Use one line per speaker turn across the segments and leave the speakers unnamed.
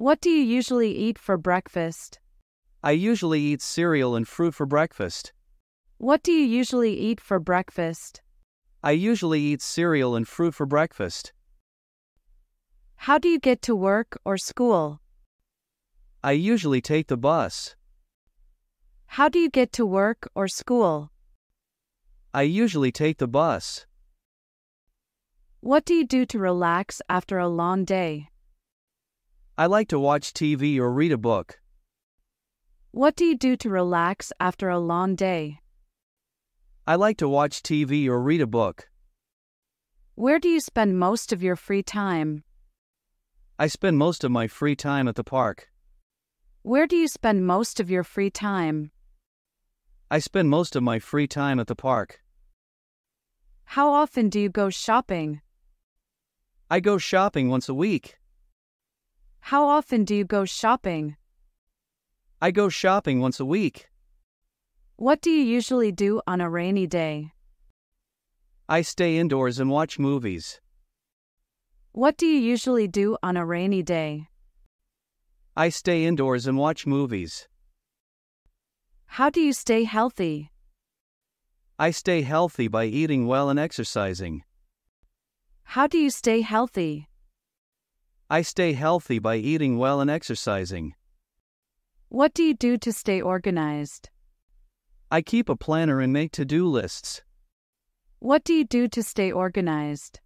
What do you usually eat for breakfast?
I usually eat cereal and fruit for breakfast.
What do you usually eat for breakfast?
I usually eat cereal and fruit for breakfast.
How do you get to work or school?
I usually take the bus.
How do you get to work or school?
I usually take the bus.
What do you do to relax after a long day?
I like to watch TV or read a book.
What do you do to relax after a long day?
I like to watch TV or read a book.
Where do you spend most of your free time?
I spend most of my free time at the park.
Where do you spend most of your free time?
I spend most of my free time at the park.
How often do you go shopping?
I go shopping once a week.
How often do you go shopping?
I go shopping once a week.
What do you usually do on a rainy day?
I stay indoors and watch movies.
What do you usually do on a rainy day?
I stay indoors and watch movies.
How do you stay healthy?
I stay healthy by eating well and exercising.
How do you stay healthy?
I stay healthy by eating well and exercising.
What do you do to stay organized?
I keep a planner and make to do lists.
What do you do to stay organized?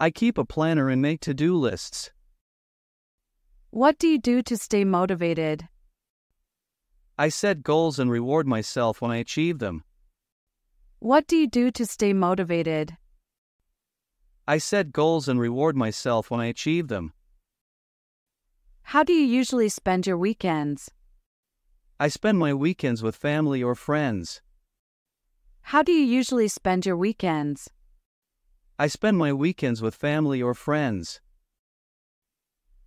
I keep a planner and make to do lists.
What do you do to stay motivated?
I set goals and reward myself when I achieve them.
What do you do to stay motivated?
I set goals and reward myself when I achieve them.
How do you usually spend your weekends?
I spend my weekends with family or friends.
How do you usually spend your weekends?
I spend my weekends with family or friends.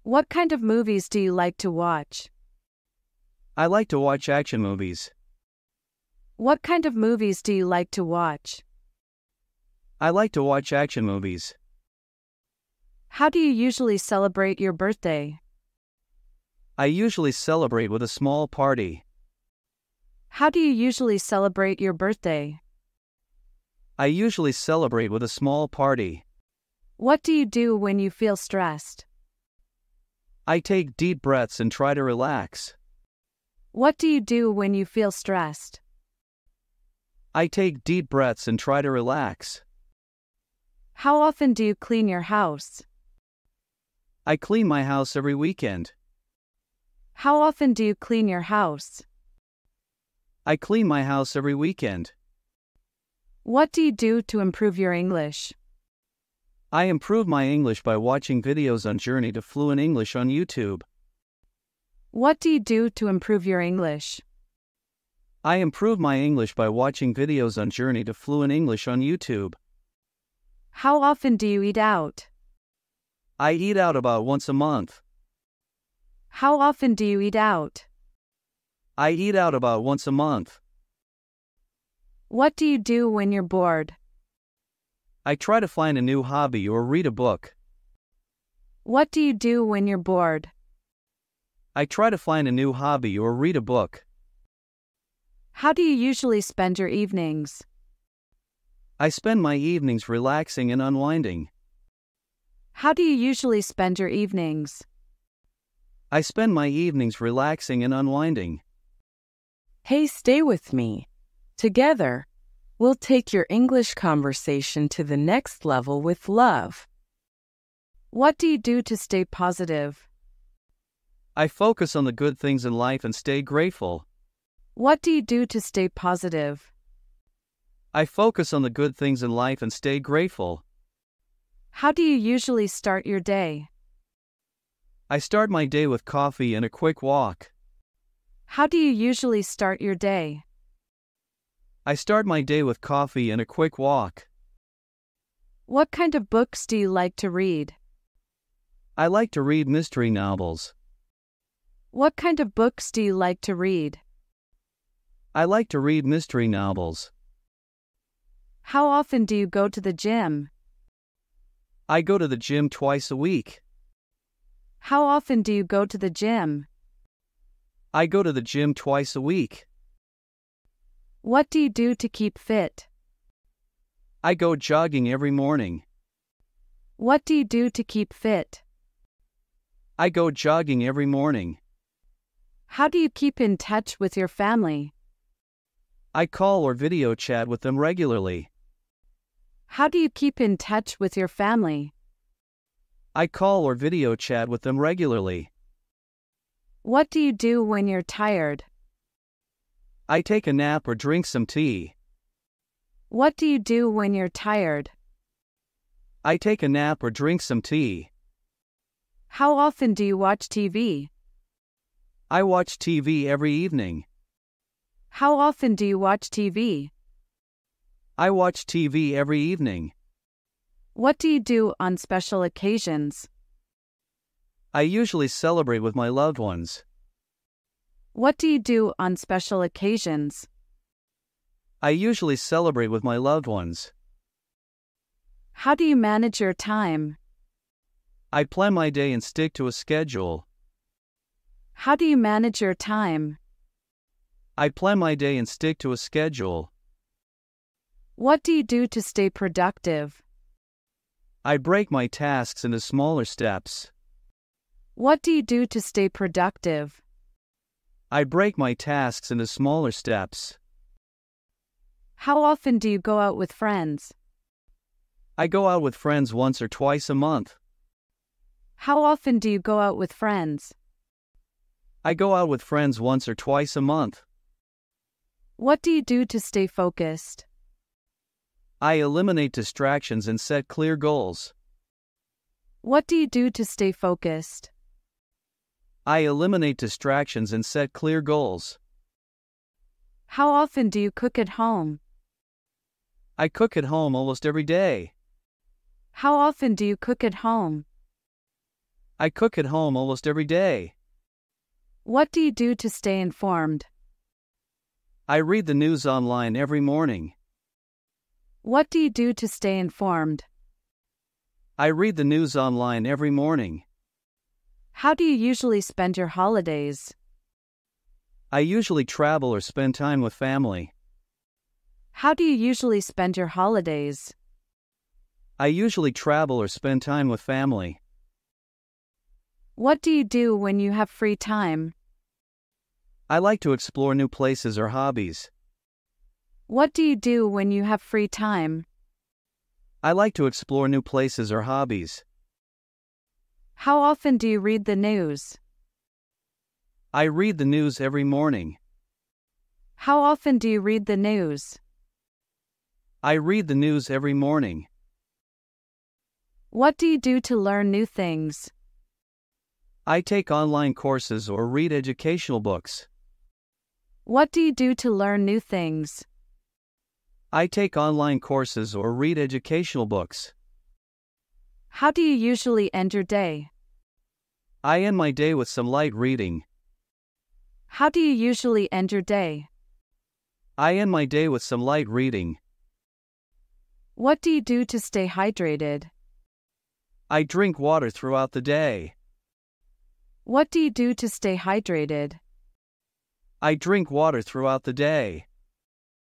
What kind of movies do you like to watch?
I like to watch action movies.
What kind of movies do you like to watch?
I like to watch action movies.
How do you usually celebrate your birthday?
I usually celebrate with a small party.
How do you usually celebrate your birthday?
I usually celebrate with a small party.
What do you do when you feel stressed?
I take deep breaths and try to relax.
What do you do when you feel stressed?
I take deep breaths and try to relax.
How often do you clean your house?
I clean my house every weekend.
How often do you clean your house?
I clean my house every weekend.
What do you do to improve your English?
I improve my English by watching videos on Journey to Fluent English on YouTube.
What do you do to improve your English?
I improve my English by watching videos on Journey to Fluent English on YouTube.
How often do you eat out?
I eat out about once a month.
How often do you eat out?
I eat out about once a month.
What do you do when you're bored?
I try to find a new hobby or read a book.
What do you do when you're bored?
I try to find a new hobby or read a book.
How do you usually spend your evenings?
I spend my evenings relaxing and unwinding.
How do you usually spend your evenings?
I spend my evenings relaxing and unwinding.
Hey, stay with me. Together, we'll take your English conversation to the next level with love.
What do you do to stay positive?
I focus on the good things in life and stay grateful.
What do you do to stay positive?
I focus on the good things in life and stay grateful.
How do you usually start your day?
I start my day with coffee and a quick walk.
How do you usually start your day?
I start my day with coffee and a quick walk.
What kind of books do you like to read?
I like to read mystery novels.
What kind of books do you like to read?
I like to read mystery novels.
How often do you go to the gym?
I go to the gym twice a week.
How often do you go to the gym?
I go to the gym twice a week.
What do you do to keep fit?
I go jogging every morning.
What do you do to keep fit?
I go jogging every morning.
How do you keep in touch with your family?
I call or video chat with them regularly.
How do you keep in touch with your family?
I call or video chat with them regularly.
What do you do when you're tired?
I take a nap or drink some tea.
What do you do when you're tired?
I take a nap or drink some tea.
How often do you watch TV?
I watch TV every evening.
How often do you watch TV?
I watch TV every evening.
What do you do on special occasions?
I usually celebrate with my loved ones.
What do you do on special occasions?
I usually celebrate with my loved ones.
How do you manage your time?
I plan my day and stick to a schedule.
How do you manage your time?
I plan my day and stick to a schedule.
What do you do to stay productive?
I break my tasks into smaller steps.
What do you do to stay productive?
I break my tasks into smaller steps.
How often do you go out with friends?
I go out with friends once or twice a month.
How often do you go out with friends?
I go out with friends once or twice a month.
What do you do to stay focused?
I eliminate distractions and set clear goals.
What do you do to stay focused?
I eliminate distractions and set clear goals.
How often do you cook at home?
I cook at home almost every day.
How often do you cook at home?
I cook at home almost every day.
What do you do to stay informed?
I read the news online every morning.
What do you do to stay informed?
I read the news online every morning.
How do you usually spend your holidays?
I usually travel or spend time with family.
How do you usually spend your holidays?
I usually travel or spend time with family.
What do you do when you have free time?
I like to explore new places or hobbies.
What do you do when you have free time?
I like to explore new places or hobbies.
How often do you read the news?
I read the news every morning.
How often do you read the news?
I read the news every morning.
What do you do to learn new things?
I take online courses or read educational books.
What do you do to learn new things?
I take online courses or read educational books.
How do you usually end your day?
I end my day with some light reading.
How do you usually end your day?
I end my day with some light reading.
What do you do to stay hydrated?
I drink water throughout the day.
What do you do to stay hydrated?
I drink water throughout the day.